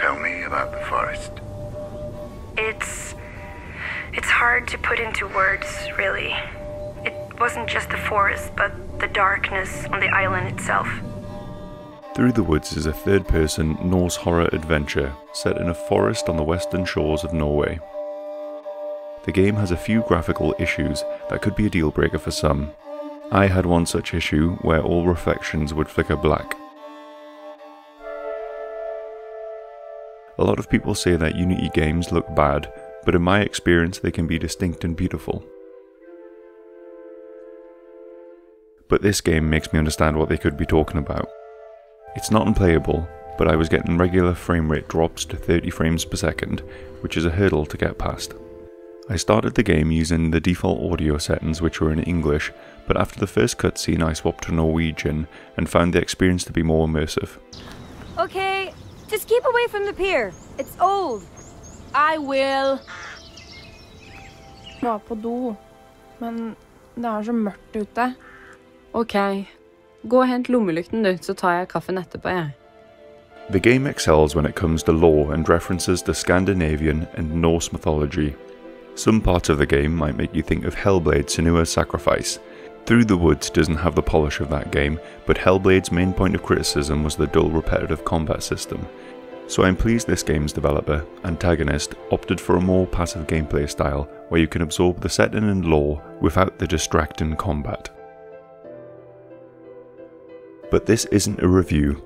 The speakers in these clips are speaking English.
tell me about the forest? It's. It's hard to put into words, really. It wasn't just the forest, but the darkness on the island itself. Through the Woods is a third person Norse horror adventure set in a forest on the western shores of Norway. The game has a few graphical issues that could be a deal breaker for some. I had one such issue where all reflections would flicker black. A lot of people say that Unity games look bad, but in my experience they can be distinct and beautiful. But this game makes me understand what they could be talking about. It's not unplayable, but I was getting regular frame rate drops to 30 frames per second, which is a hurdle to get past. I started the game using the default audio settings which were in English, but after the first cutscene I swapped to Norwegian and found the experience to be more immersive. Okay, just keep away from the pier. It's old. I will. Var på do, men det er så mørkt ute. OK. Gå og hent lommelykten, du, så tar jeg kaffen etterpå, jeg. The game excels when it comes to lore and references to Scandinavian and Norse mythology. Some parts of the game might make you think of Hellblade Senua's Sacrifice. Through the Woods doesn't have the polish of that game, but Hellblade's main point of criticism was the dull repetitive combat system. So I'm pleased this game's developer, Antagonist, opted for a more passive gameplay style where you can absorb the setting and lore without the distracting combat. But this isn't a review.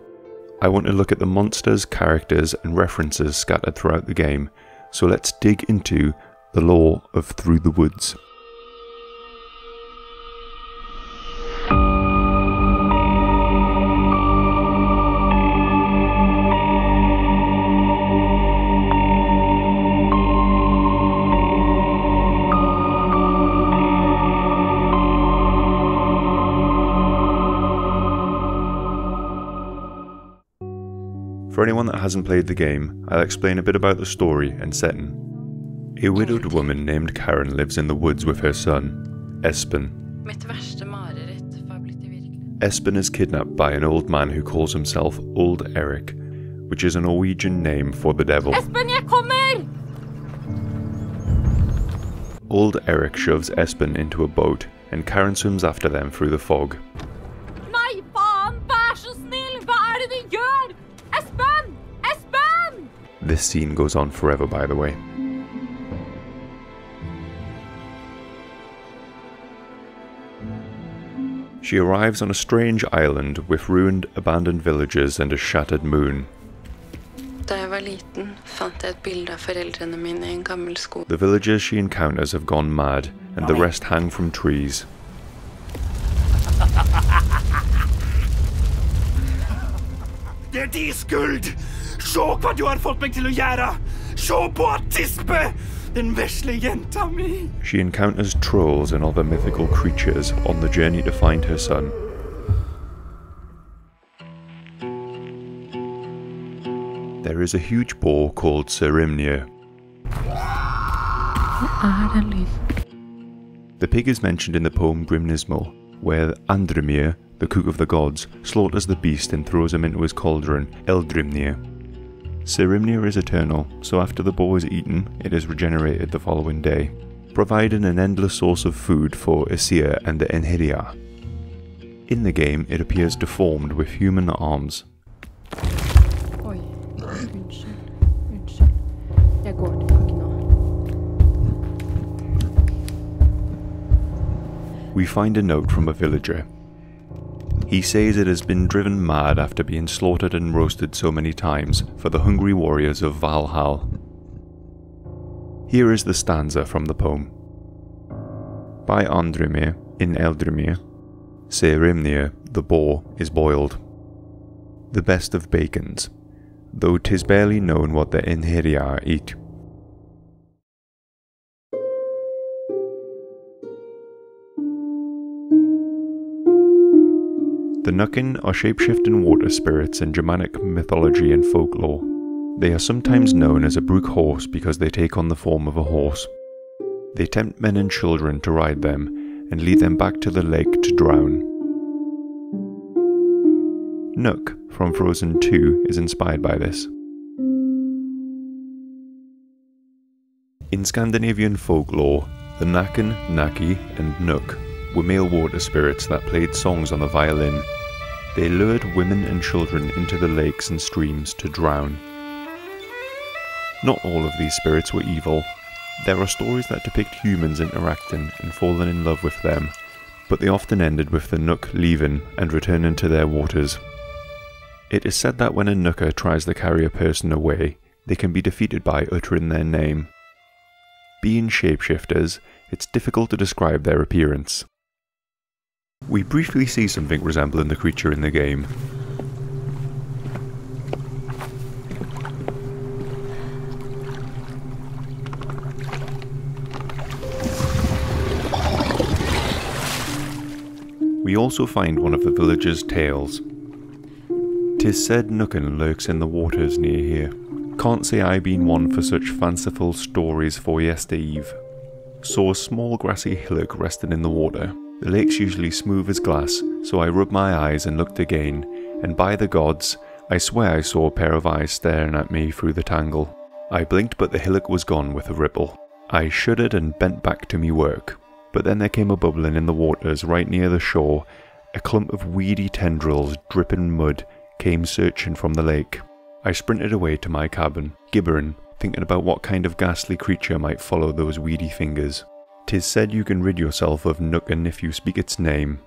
I want to look at the monsters, characters, and references scattered throughout the game, so let's dig into the lore of Through the Woods. Hasn't played the game, I'll explain a bit about the story and setting. A widowed woman named Karen lives in the woods with her son, Espen. Mitt verste mareritt var blitt til virkelighet. Espen is kidnapped by an old man who calls himself Old Eric, which is a Norwegian name for the devil. Espen, jeg kommer! Old Eric shoves Espen into a boat, and Karen swims after them through the fog. This scene goes on forever, by the way. She arrives on a strange island with ruined, abandoned villages and a shattered moon. Da jeg var liten, fant jeg et bilde av foreldrene mine i en gammel sko. The villagers she encounters have gone mad, and the rest hang from trees. Det er de skuld! Se hva du har fått meg til å gjøre! Se på Tispe! Vesle jenta mi! She encounters trolls and other mythical creatures on the journey to find her son. There is a huge boar called. Er lyden? The pig is mentioned in the poem Grimnismal, where Andrimir, the cook of the gods, slaughters the beast and throws him into his cauldron, Eldrimnir. Sæhrímnir is eternal, so after the boar is eaten, it is regenerated the following day, providing an endless source of food for Æsir and the Einherjar. In the game, it appears deformed with human arms. Oi. Unnskyld. Unnskyld. Jeg går tilbake nå. We find a note from a villager. He says it has been driven mad after being slaughtered and roasted so many times for the hungry warriors of Valhall. Here is the stanza from the poem. By Andrimir in Eldrimnir, Sæhrímnir, the boar, is boiled. The best of bacons, though 'tis barely known what the Einherjar eat. The Nøkken are shapeshifting water spirits in Germanic mythology and folklore. They are sometimes known as a brook horse because they take on the form of a horse. They tempt men and children to ride them and lead them back to the lake to drown. Nokk from Frozen 2 is inspired by this. In Scandinavian folklore, the Näcken, Näkki, and Nøkk were male water spirits that played songs on the violin. They lured women and children into the lakes and streams to drown. Not all of these spirits were evil. There are stories that depict humans interacting and falling in love with them, but they often ended with the Nøkk leaving and returning to their waters. It is said that when a Nooker tries to carry a person away, they can be defeated by uttering their name. Being shapeshifters, it's difficult to describe their appearance. We briefly see something resembling the creature in the game. We also find one of the villagers' tales. Tis said Nøkken lurks in the waters near here. Can't say I been one for such fanciful stories for yestereve. Saw a small grassy hillock resting in the water. The lake's usually smooth as glass, so I rubbed my eyes and looked again, and by the gods, I swear I saw a pair of eyes staring at me through the tangle. I blinked, but the hillock was gone with a ripple. I shuddered and bent back to me work. But then there came a bubbling in the waters right near the shore. A clump of weedy tendrils, dripping mud, came searching from the lake. I sprinted away to my cabin, gibbering, thinking about what kind of ghastly creature might follow those weedy fingers. Tis said you can rid yourself of Nøkken if you speak its name.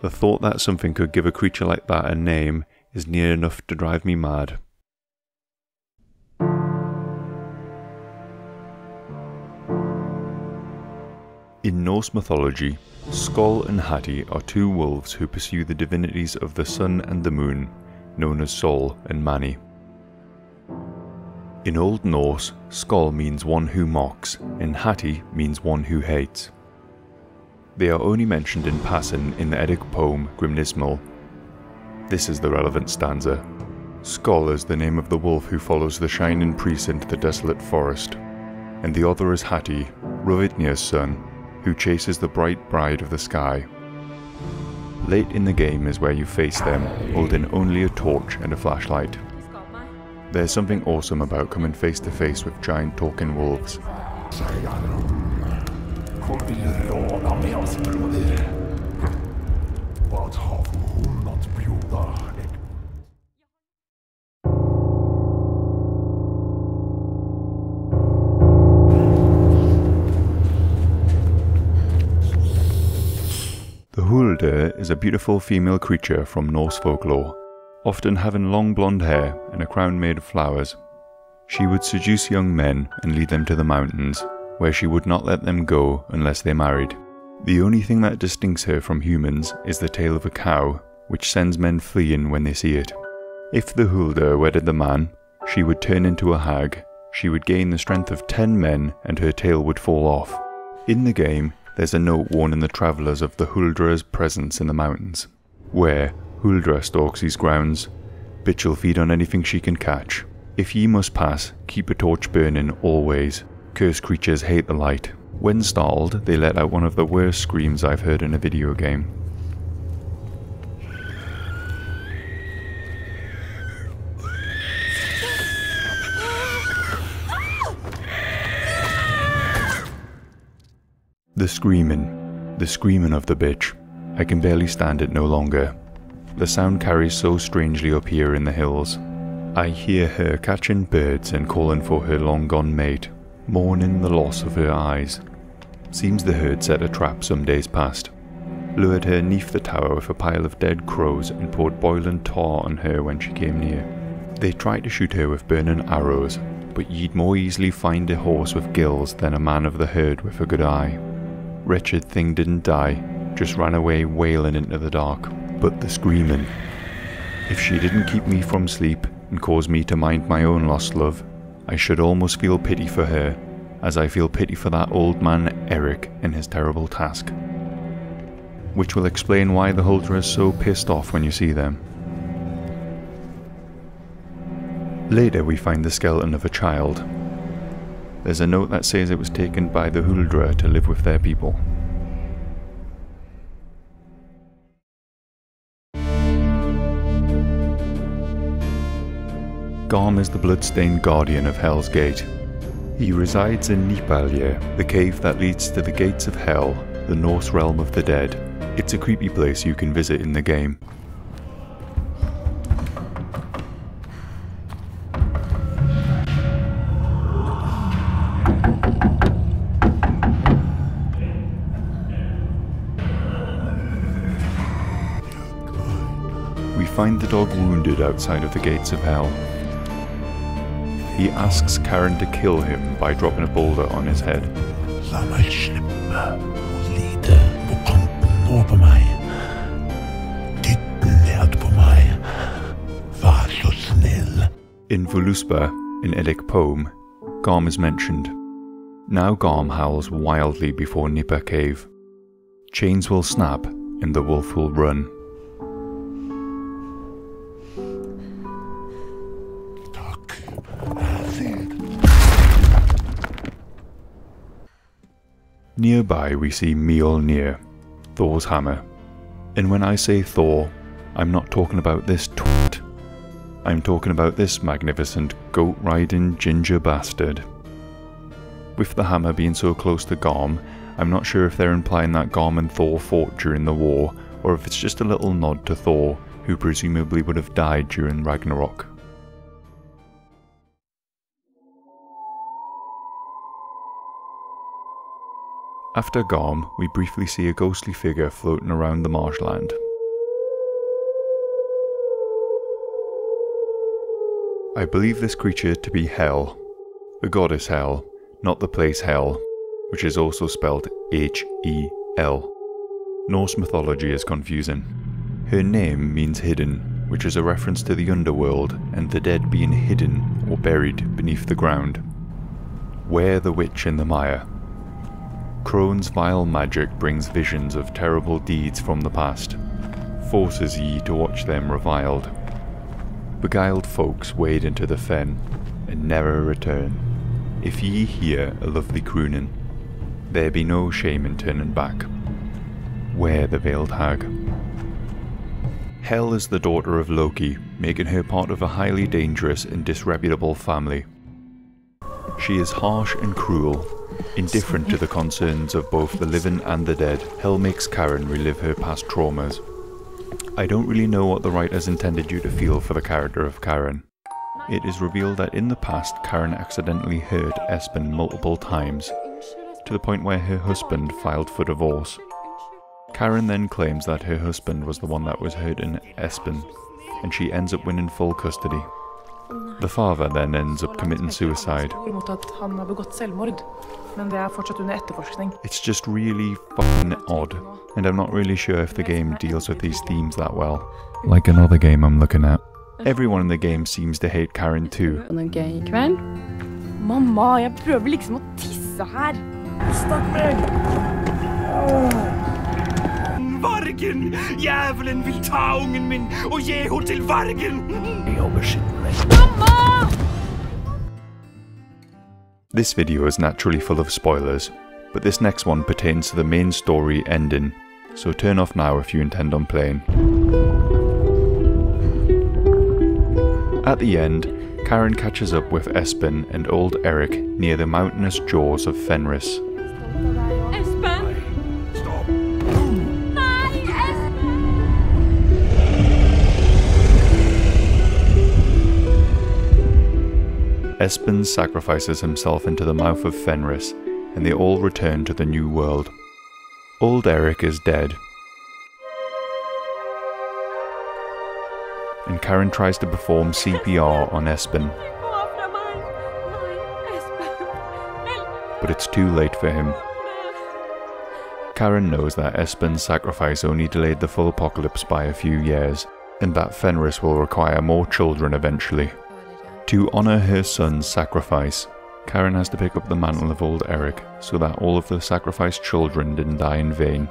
The thought that something could give a creature like that a name is near enough to drive me mad. In Norse mythology, Skoll and Hati are two wolves who pursue the divinities of the sun and the moon, known as Sol and Mani. In Old Norse, Skoll means one who mocks, and Hati means one who hates. They are only mentioned in passing in the Eddic poem Grimnismal. This is the relevant stanza. Skoll is the name of the wolf who follows the shining priest into the desolate forest, and the other is Hati, Hróðvitnir's son, who chases the bright bride of the sky. Late in the game is where you face them, holding only a torch and a flashlight. There's something awesome about coming face to face with giant talking wolves. The Hulder is a beautiful female creature from Norse folklore, often having long blonde hair and a crown made of flowers. She would seduce young men and lead them to the mountains, where she would not let them go unless they married. The only thing that distincts her from humans is the tail of a cow, which sends men fleeing when they see it. If the Hulder wedded the man, she would turn into a hag, she would gain the strength of ten men, and her tail would fall off. In the game, there's a note warning the travellers of the Huldra's presence in the mountains, where Huldra stalks these grounds. Bitch will feed on anything she can catch. If ye must pass, keep a torch burning always. Cursed creatures hate the light. When startled, they let out one of the worst screams I've heard in a video game. The screaming, the screaming of the bitch. I can barely stand it no longer. The sound carries so strangely up here in the hills. I hear her catching birds and calling for her long gone mate, mourning the loss of her eyes. Seems the herd set a trap some days past. Lured her neath the tower with a pile of dead crows and poured boiling tar on her when she came near. They tried to shoot her with burning arrows, but ye'd more easily find a horse with gills than a man of the herd with a good eye. Wretched thing didn't die, just ran away wailing into the dark. But the screaming. If she didn't keep me from sleep and cause me to mind my own lost love, I should almost feel pity for her, as I feel pity for that old man Eric and his terrible task. Which will explain why the Huldra is so pissed off when you see them. Later, we find the skeleton of a child. There's a note that says it was taken by the Huldra to live with their people. Garm is the blood-stained guardian of Hell's Gate. He resides in Gnipahellir, the cave that leads to the gates of hell, the Norse realm of the dead. It's a creepy place you can visit in the game. We find the dog wounded outside of the gates of hell. He asks Karen to kill him by dropping a boulder on his head. La meg slippe å lide på kanten over meg. Dytt ned på meg. Vær så snill. In Voluspa, in Eddic poem, Garm is mentioned. Now Garm howls wildly before Gnipa Cave. Chains will snap and the wolf will run. Nearby we see Mjolnir, Thor's hammer. And when I say Thor, I'm not talking about this twat. I'm talking about this magnificent goat riding ginger bastard. With the hammer being so close to Garm, I'm not sure if they're implying that Garm and Thor fought during the war, or if it's just a little nod to Thor, who presumably would have died during Ragnarok. After Garm, we briefly see a ghostly figure floating around the marshland. I believe this creature to be Hel, the goddess Hel, not the place Hell, which is also spelled H E L. Norse mythology is confusing. Her name means hidden, which is a reference to the underworld and the dead being hidden or buried beneath the ground. Where the witch in the mire. Crone's vile magic brings visions of terrible deeds from the past, forces ye to watch them reviled. Beguiled folks wade into the fen and never return. If ye hear a lovely crooning, there be no shame in turning back. Where the veiled hag. Hel is the daughter of Loki, making her part of a highly dangerous and disreputable family. She is harsh and cruel, indifferent to the concerns of both the living and the dead. Hel makes Karen relive her past traumas. I don't really know what the writers intended you to feel for the character of Karen. It is revealed that in the past, Karen accidentally hurt Espen multiple times, to the point where her husband filed for divorce. Karen then claims that her husband was the one that was hurting Espen, and she ends up winning full custody. The father then ends up committing suicide. Mot at han har begått selvmord, men det er fortsatt under etterforskning. It's just really fucking odd, and I'm not really sure if the game deals with these themes that well. Like another game I'm looking at. Everyone in the game seems to hate Karen too. Og i kveld? Mamma, jeg prøver liksom å tisse her. Vargen! Djevelen vil ta ungen min og gi henne til vargen! This video is naturally full of spoilers, but this next one pertains to the main story ending, so turn off now if you intend on playing. At the end, Karen catches up with Espen and old Eric near the mountainous jaws of Fenris. Espen sacrifices himself into the mouth of Fenris, and they all return to the new world. Old Eric is dead. And Karen tries to perform CPR on Espen, but it's too late for him. Karen knows that Espen's sacrifice only delayed the full apocalypse by a few years, and that Fenris will require more children eventually. To honour her son's sacrifice, Karen has to pick up the mantle of old Eric so that all of the sacrificed children didn't die in vain.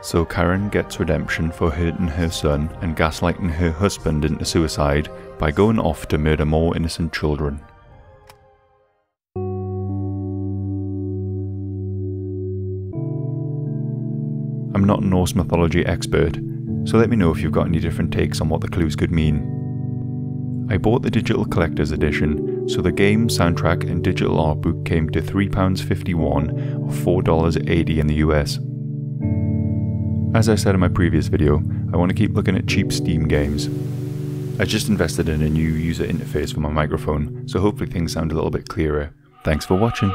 So Karen gets redemption for hurting her son and gaslighting her husband into suicide by going off to murder more innocent children. I'm not a Norse mythology expert, so let me know if you've got any different takes on what the clues could mean. I bought the digital collector's edition, so the game, soundtrack, and digital art book came to £3.51 or $4.80 in the US. As I said in my previous video, I want to keep looking at cheap Steam games. I just invested in a new user interface for my microphone, so hopefully things sound a little bit clearer. Thanks for watching.